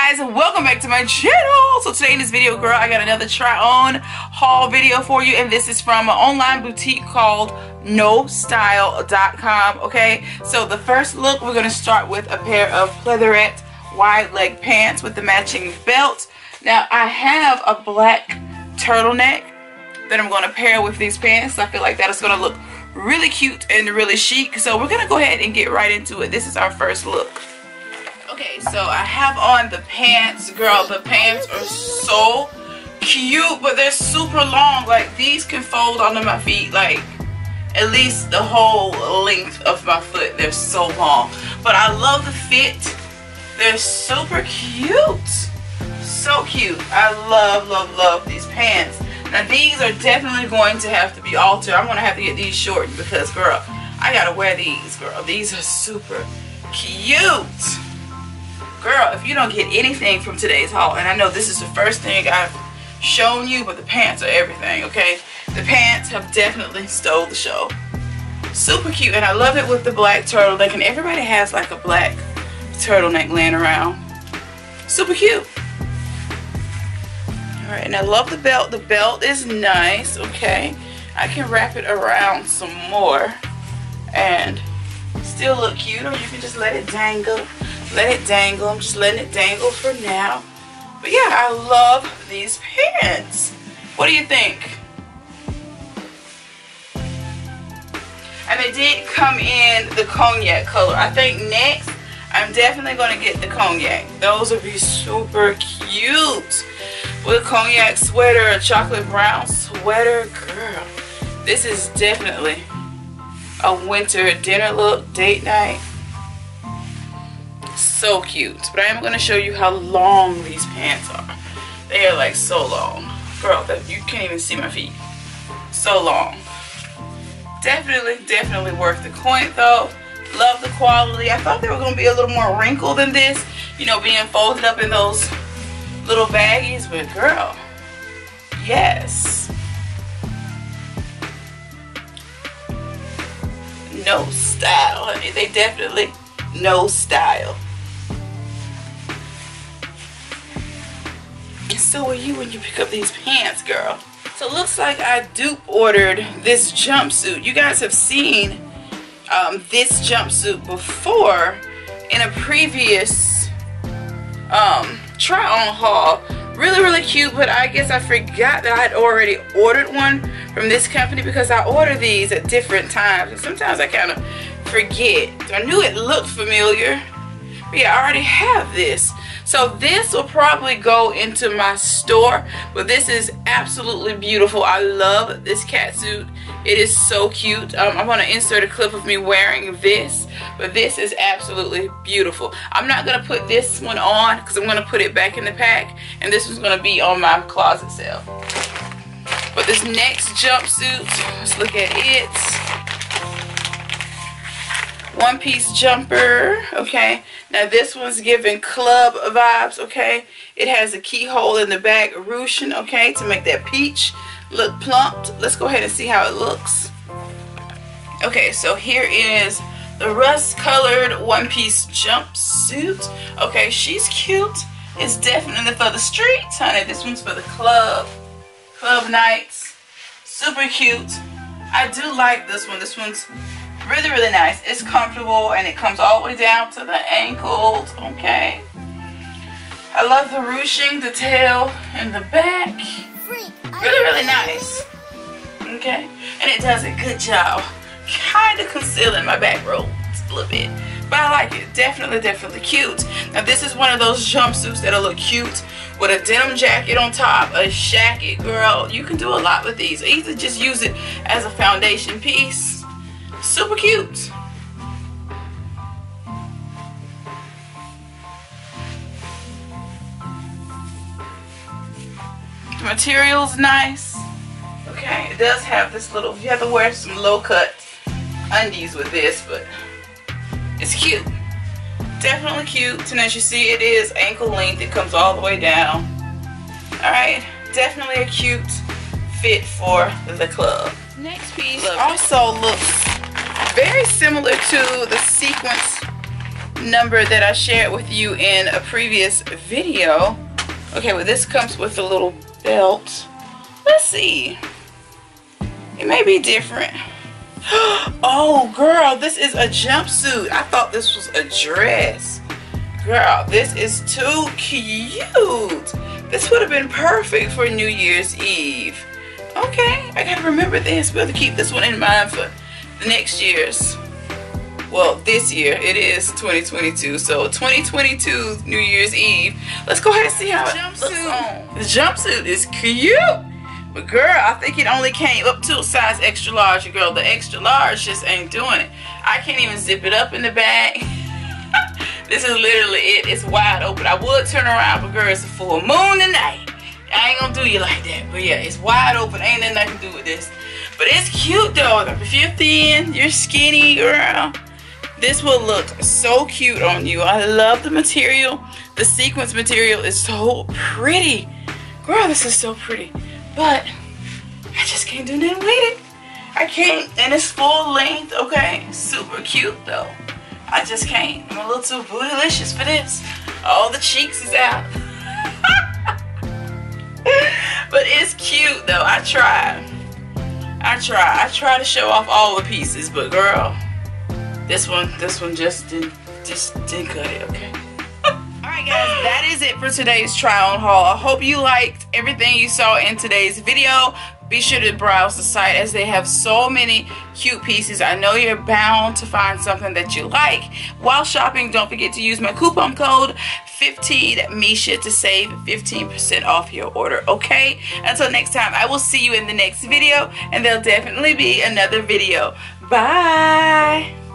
Guys, welcome back to my channel. So today in this video, girl, I got another try on haul video for you. And this is from an online boutique called knowstyle.com. Okay, so the first look, we're gonna start with a pair of pleatherette wide leg pants with the matching belt. Now I have a black turtleneck that I'm gonna pair with these pants. I feel like that is gonna look really cute and really chic. So we're gonna go ahead and get right into it. This is our first look. Okay, so I have on the pants. Girl, the pants are so cute, but they're super long. Like, these can fold onto my feet, like, at least the whole length of my foot. They're so long. But I love the fit. They're super cute. So cute. I love, love, love these pants. Now, these are definitely going to have to be altered. I'm going to have to get these shortened because, girl, I got to wear these, girl. These are super cute girl, if you don't get anything from today's haul, and I know this is the first thing I've shown you, but the pants are everything, okay? The pants have definitely stole the show. Super cute, and I love it with the black turtleneck, and everybody has like a black turtleneck laying around. Super cute. Alright, and I love the belt. The belt is nice, okay? I can wrap it around some more and still look cute, or you can just let it dangle let it dangle. I'm just letting it dangle for now. But yeah, I love these pants. What do you think? And they did come in the cognac color. I think next, I'm definitely going to get the cognac. Those would be super cute. With a cognac sweater, a chocolate brown sweater. Girl, this is definitely a winter dinner look, date night so cute. But I am going to show you how long these pants are. They are like so long. Girl, that you can't even see my feet. So long. Definitely, definitely worth the coin though. Love the quality. I thought they were going to be a little more wrinkled than this. You know, being folded up in those little baggies. But girl, yes. No style, honey. They definitely no style. So are you when you pick up these pants, girl. So it looks like I dupe ordered this jumpsuit. You guys have seen um, this jumpsuit before in a previous um, try-on haul. Really, really cute, but I guess I forgot that I had already ordered one from this company because I order these at different times. And sometimes I kind of forget. I knew it looked familiar. Yeah, I already have this. So this will probably go into my store, but this is absolutely beautiful. I love this cat suit. It is so cute. Um, I'm going to insert a clip of me wearing this, but this is absolutely beautiful. I'm not going to put this one on because I'm going to put it back in the pack, and this one's going to be on my closet shelf. But this next jumpsuit, let's look at it one piece jumper okay now this one's giving club vibes okay? It has a keyhole in the back ruching okay to make that peach look plumped. Let's go ahead and see how it looks. Okay so here is the rust colored one piece jumpsuit. Okay she's cute. It's definitely for the streets honey. This one's for the club club nights. Super cute. I do like this one. This one's really really nice. It's comfortable and it comes all the way down to the ankles okay? I love the ruching detail in the back. Really really nice okay? And it does a good job kind of concealing my back roll a little bit but I like it. Definitely definitely cute. Now this is one of those jumpsuits that'll look cute with a denim jacket on top a jacket girl. You can do a lot with these. Either just use it as a foundation piece Super cute. The material's nice. Okay, it does have this little, you have to wear some low cut undies with this, but it's cute. Definitely cute. And as you see, it is ankle length. It comes all the way down. Alright, definitely a cute fit for the club. Next piece also looks very similar to the sequence number that I shared with you in a previous video. Okay, well this comes with a little belt. Let's see. It may be different. Oh, girl, this is a jumpsuit. I thought this was a dress. Girl, this is too cute. This would have been perfect for New Year's Eve. Okay, I gotta remember this. We'll have to keep this one in mind for next year's. Well, this year, it is 2022. So 2022 New Year's Eve. Let's go ahead and see how it jumpsuit. looks on. The jumpsuit is cute. But girl, I think it only came up to a size extra large. Girl, the extra large just ain't doing it. I can't even zip it up in the bag. this is literally it. It's wide open. I would turn around, but girl, it's a full moon tonight. I ain't gonna do you like that. But yeah, it's wide open. Ain't nothing I can do with this. But it's cute though. If you're thin, you're skinny, girl. This will look so cute on you. I love the material. The sequence material is so pretty. Girl, this is so pretty. But I just can't do nothing with it. I can't. And it's full length, okay? Super cute though. I just can't. I'm a little too bootylicious for this. All the cheeks is out. But it's cute though. I try. I try. I try to show off all the pieces, but girl, this one, this one just didn't, just didn't cut it, okay? Alright guys, that is it for today's try on haul. I hope you liked everything you saw in today's video. Be sure to browse the site as they have so many cute pieces. I know you're bound to find something that you like. While shopping, don't forget to use my coupon code 15Mesha to save 15% off your order, okay? Until next time, I will see you in the next video, and there'll definitely be another video. Bye!